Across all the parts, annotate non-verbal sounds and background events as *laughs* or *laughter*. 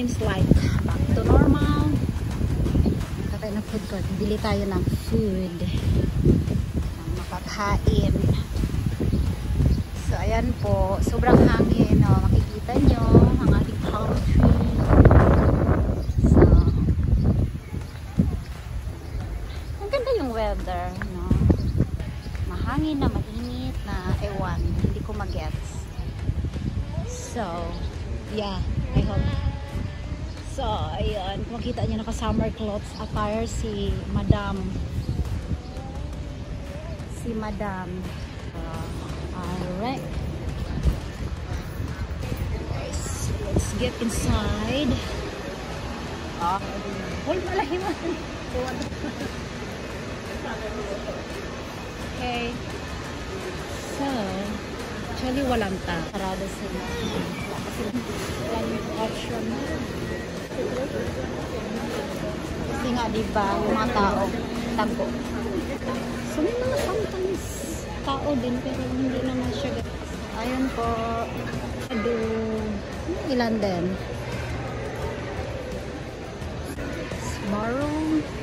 seems like back to normal. Tatay na food court. Bili tayo ng food. Ng makakain. So, ayan po. Sobrang hangin. Oh, makikita nyo ang ating palm tree. So, ang ganda yung weather. No? Mahangin na, mainit na, ewan. Hindi ko magets. So, yeah. I hope. So, ayun. Makita nyo, naka-summer clothes attire si Madam. Si Madam. Uh, alright. Guys, let's get inside. Ah, hold malahiman. okay. So, actually walang ta. Sarado sila. Wala kasi walang option. Kasi nga, diba, yung mga tao, tago. So, may mga sometimes tao din, pero hindi naman siya. Ayun po. Ado, ilan din? Tomorrow.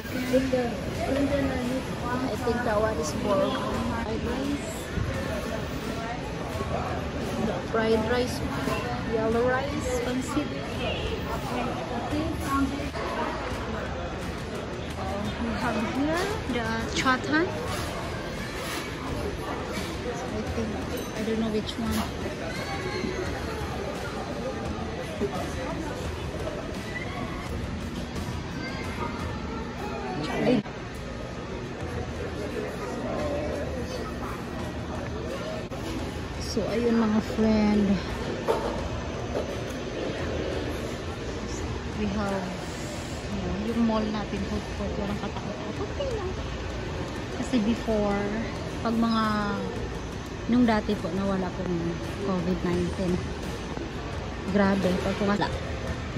I think that one is for fried rice. Fried rice, yellow rice, pancit. We have here the chatan. I think I don't know which one. So, ayun mga friend. We have yun, yung mall natin, food court, walang katao-tao. Okay lang. Kasi before, pag mga nung dati po, nawala pong COVID-19. Grabe, pag wala.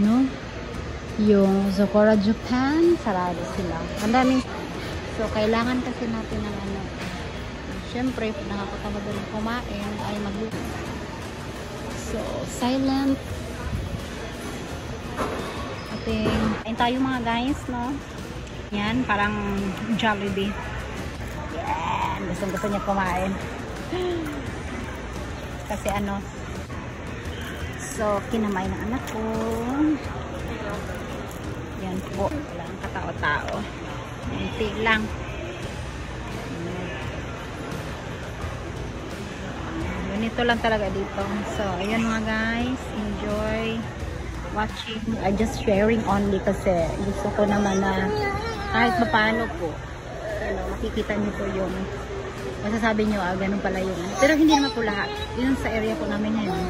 No? Yung Zocora Japan, sarado sila. Ang daming, so kailangan kasi natin ng Siyempre, pag nakakatamad na kumain, ay magluto. So, silent. Ating, ayun tayo mga guys, no? Yan, parang Jollibee. Yan, gusto gusto niya kumain. *laughs* Kasi ano, so, kinamay ng anak ko. Yan po, walang katao-tao. Kunti lang. Ganito lang talaga dito. So, ayan mga guys. Enjoy watching. I just sharing only kasi gusto ko naman na kahit paano po, ano, makikita niyo po yung masasabi niyo, ah, ganun pala yun. Pero hindi naman po lahat. Yun sa area po namin ngayon.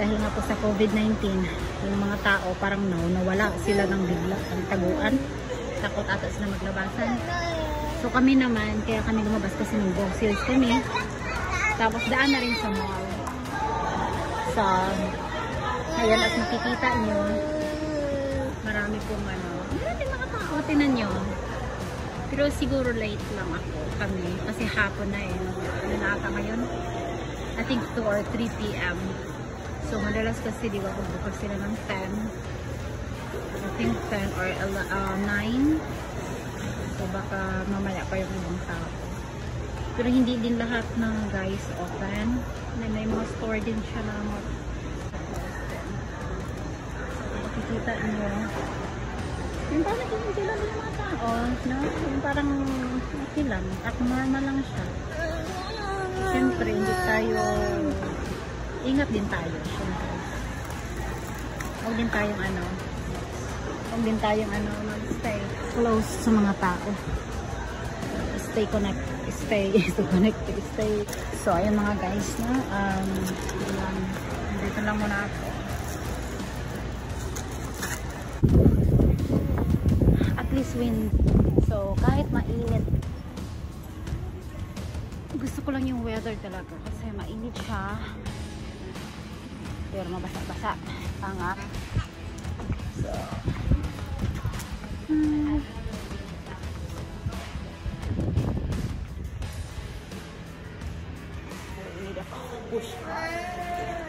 Dahil nga po sa COVID-19, yung mga tao parang no, nawala sila ng bigla, ang taguan. Takot ata sila maglabasan. So kami naman, kaya kami lumabas kasi ng groceries kami. Tapos daan na rin sa mall. So, ayan at makikita nyo, marami pong ano, marami mga tao, tinan nyo. Pero siguro late lang ako, kami, kasi hapon na eh. Ano na ata ngayon? I think 2 or 3 p.m. So, madalas kasi di ba pagbukas sila ng 10. I think 10 or uh, 9. So, baka mamaya pa yung ibang tao. Pero hindi din lahat ng guys open. May, may mga store din siya na mga makikita nyo. Yung parang kung sila din mga tao, no? Yung parang okay lang. At normal lang siya. Siyempre, hindi tayo ingat din tayo. Siyempre. Huwag din tayong ano huwag din tayong ano mag-stay close sa mga tao. Stay connected stay, *laughs* so connected, stay. So, ayun mga guys, no? Um, dito lang muna ako. At least wind. So, kahit mainit, gusto ko lang yung weather talaga kasi mainit siya. Pero mabasa-basa. Tanga. So, hmm.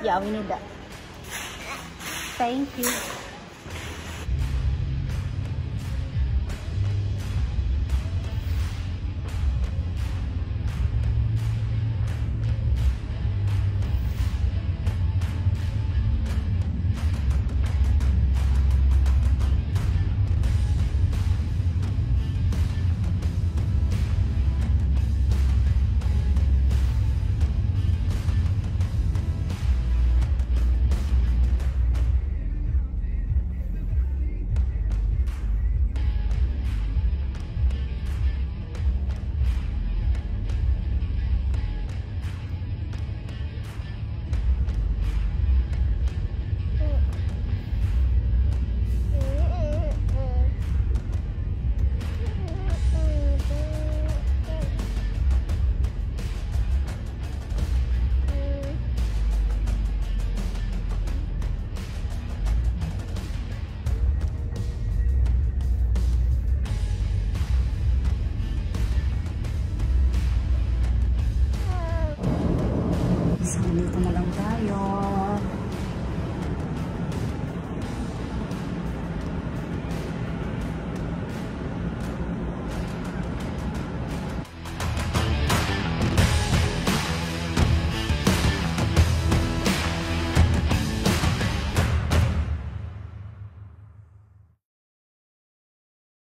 Yeah, we need that. Thank you.